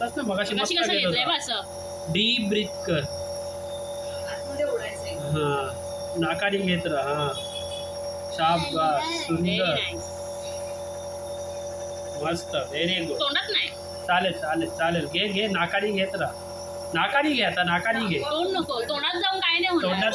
मगाशी कसं घेतलंय? बा असं डीप ब्रीथ कर. आतमध्ये नाकाने घेत राहा. हा. शाबास सुंदर. मस्त. व्हेरी गुड तोंडात नाही? चालेल चालेल चालेल. घे घे. नाकाने घेत राहा. नाकाने घे आता. नाकाने घे. तोंड नको. तोंडात जाऊन काय नाही होणार. तोंडात